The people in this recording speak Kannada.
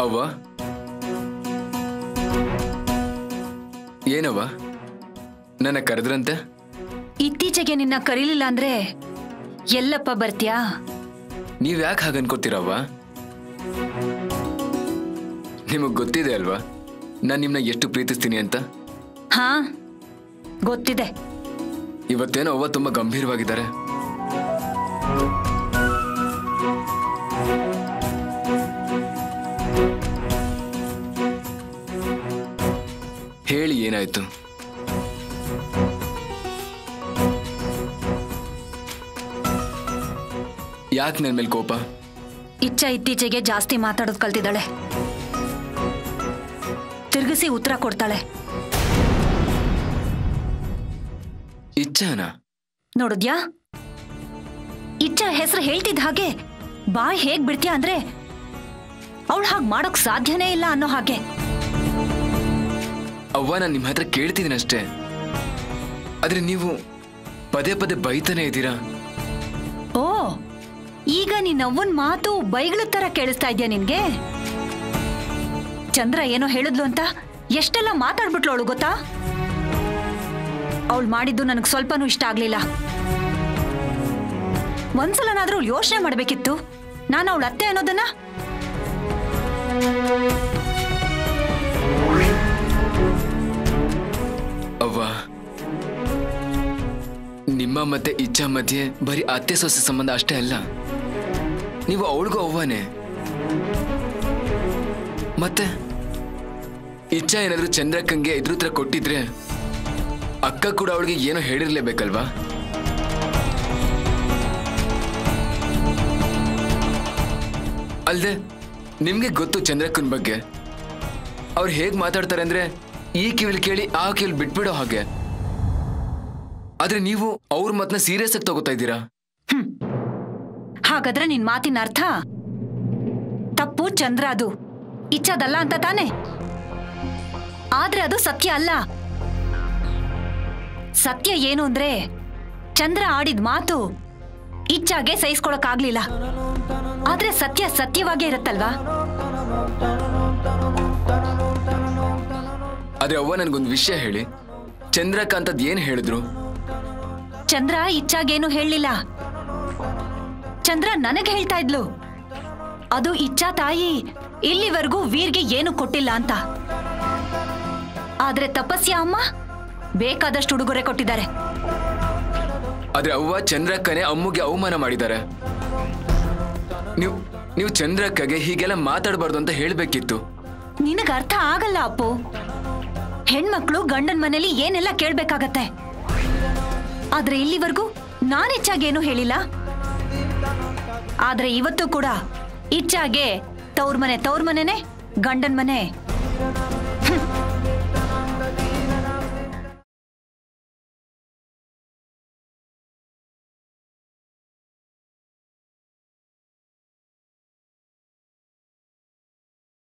ಅವ್ವ? ಏನವ್ವ? ನನ್ನ ಕರೆದ್ರಂತೆ? ಇತ್ತೀಚೆಗೆ ನಿನ್ನ ಕರೀಲಿಲ್ಲ ಅಂದ್ರೆ ಎಲ್ಲಪ್ಪ ಬರ್ತೀಯಾ? ನೀವ್ ಯಾಕೆ ಹಾಗನ್ಕೋತೀರವ್ವ ನಿಮಗ್ ಗೊತ್ತಿದೆ ಅಲ್ವಾ? ನಾನು ನಿಮ್ನ ಎಷ್ಟು ಪ್ರೀತಿಸ್ತೀನಿ ಅಂತ? ಹಾ ಗೊತ್ತಿದೆ. ಇವತ್ತೇನೋ ಅವ್ವ ತುಂಬಾ ಗಂಭೀರವಾಗಿದ್ದಾರೆ. ಹೇಳಿ ಏನಾಯ್ತು? ಯಾಕೆ ನನ್ನ ಮೇಲೆ ಕೋಪ? ಇಚ್ಛ ಇತ್ತೀಚೆಗೆ ಜಾಸ್ತಿ ಮಾತಾಡೋದು ಕಲ್ತಿದ್ದಾಳೆ. ತಿರುಗಿಸಿ ಉತ್ತರ ಕೊಡ್ತಾಳೆ. ಇಚ್ಛಾನ? ನೋಡಿದ್ಯಾ? ಇಚ್ಛ ಹೆಸರು ಹೇಳ್ತಿದ್ದ ಹಾಗೆ ಬಾಯ್ ಹೇಗ್ ಬಿಡ್ತೀಯ ಅಂದ್ರೆ ಅವಳು ಹಾಗೆ ಮಾಡೋಕ್ ಸಾಧ್ಯನೇ ಇಲ್ಲ ಅನ್ನೋ ಹಾಗೆ. ಅವ್ವ ನಾನು ನಿಮ್ಮ ಹತ್ರ ಕೇಳ್ತಿದ್ದೀನಿ ಅಷ್ಟೇ. ಆದ್ರೆ ನೀವು ಪದೇ ಪದೇ ಬೈತಾನೆ ಇದ್ದೀರಾ? ಓ, ಈಗ ನಿನ್ನ ಅವ್ವನ್ ಮಾತು ಬೈಗಳ ತರ ಕೇಳಿಸ್ತಾ ಇದ್ಯಾ ನಿನ್ಗೆ? ಚಂದ್ರ ಏನೋ ಹೇಳಿದ್ಲು ಅಂತ ಎಷ್ಟೆಲ್ಲ ಮಾತಾಡ್ಬಿಟ್ಲು ಅವಳು ಗೊತ್ತಾ? ಅವಳು ಮಾಡಿದ್ದು ನನಗೆ ಸ್ವಲ್ಪನೂ ಇಷ್ಟ ಆಗ್ಲಿಲ್ಲ. ಒಂದ್ಸಲನಾದ್ರೂ ಯೋಚನೆ ಮಾಡ್ಬೇಕಿತ್ತು. ನಾನು ಅವಳ ಅತ್ತೆ ಅನ್ನೋದನ್ನ ಅವ್ವ. ನಿಮ್ಮ ಮತ್ತೆ ಇಚ್ಛಾ ಮಧ್ಯೆ ಬರೀ ಅತ್ತೆ ಸೊಸೆ ಸಂಬಂಧ ಅಷ್ಟೇ ಅಲ್ಲ. ನೀವು ಅವಳಿಗೂ ಅವ್ವನೇ. ಮತ್ತೆ? ಇಚ್ಛಾ ಏನಾದ್ರೂ ಚಂದ್ರಕ್ಕಂಗೆ ಎದುರುತ್ರ ಕೊಟ್ಟಿದ್ರೆ ಅಕ್ಕ ಕೂಡ ಅವಳಿಗೆ ಏನೋ ಹೇಳಿರ್ಲೇಬೇಕಲ್ವಾ? ಅಲ್ದೆ, ನಿಮ್ಗೆ ಗೊತ್ತು ಚಂದ್ರಕ್ಕನ್ ಬಗ್ಗೆ. ಅವ್ರು ಹೇಗ್ ಮಾತಾಡ್ತಾರೆ ಅಂದ್ರೆ ಈ ಕಿವಿಲ್ ಕೇಳಿ ಆ ಕಿವಿಲ್ ಬಿಟ್ಬಿಡೋ ಹಾಗೆ. ಆದ್ರೆ ನೀವು ಅವ್ರ ಮಾತನ್ನ ಸೀರಿಯಸ್ ಆಗಿ ತಗೋತಾ ಇದ್ದೀರಾ? ಹಾಗಾದ್ರೆ ನಿನ್ ಮಾತಿನ ಅರ್ಥ? ತಪ್ಪು ಚಂದ್ರ ಅದು. ಇಚ್ಛದಲ್ಲ ಅಂತ ತಾನೆ? ಆದ್ರೆ ಅದು ಸತ್ಯ ಅಲ್ಲ. ಸತ್ಯ ಏನು ಅಂದ್ರೆ ಚಂದ್ರ ಆಡಿದ ಮಾತು ಇಚ್ಛಾಗೆ ಸಹಿಸ್ಕೊಳಕ್ಕಾಗ್ಲಿಲ್ಲ. ಆದ್ರೆ ಸತ್ಯ ಸತ್ಯವಾಗೇ ಇರುತ್ತಲ್ವಾ? ಆದ್ರೆ ಅವ್ವ ನನ್ಗೊಂದು ವಿಷಯ ಹೇಳಿ. ಚಂದ್ರಕಾಂತದ್ ಏನ್ ಹೇಳಿದ್ರು? ಚಂದ್ರ ಇಚ್ಛಾಗೇನು ಹೇಳಲಿಲ್ಲ. ಚಂದ್ರ ನನಗೆ ಹೇಳ್ತಾ ಇದ್ಲು. ಅದು ಇಚ್ಛಾ ತಾಯಿ ಇಲ್ಲಿವರೆಗೂ ವೀರ್ಗೆ ಏನು ಕೊಟ್ಟಿಲ್ಲ ಅಂತ. ಆದ್ರೆ ತಪಸ್ಯ ಅಮ್ಮ ಬೇಕಾದಷ್ಟು ಉಡುಗೊರೆ ಕೊಟ್ಟಿದ್ದಾರೆ. ಆದ್ರೆ ಅವ್ವ ಚಂದ್ರಕ್ಕನೆ ಅಮ್ಮಗೆ ಅವಮಾನ ಮಾಡಿದ್ದಾರೆ. ನೀವು ನೀವು ಚಂದ್ರಕ್ಕಗೆ ಹೀಗೆಲ್ಲ ಮಾತಾಡಬಾರ್ದು ಅಂತ ಹೇಳ್ಬೇಕಿತ್ತು. ನಿನಗ ಅರ್ಥ ಆಗಲ್ಲ ಅಪ್ಪು. ಹೆಣ್ಮಕ್ಳು ಗಂಡನ್ ಮನೇಲಿ ಏನೆಲ್ಲ ಕೇಳ್ಬೇಕಾಗತ್ತೆ? ಆದ್ರೆ ಇಲ್ಲಿವರೆಗೂ ನಾನ್ ಹೆಚ್ಚಾಗೇನು ಹೇಳಿಲ್ಲ. ಆದ್ರೆ ಇವತ್ತು ಕೂಡ ಇಚ್ಛಾಗೆ ತವ್ರ ಮನೆ, ತವ್ರ ಮನೆನೆ ಗಂಡನ್ ಮನೆ.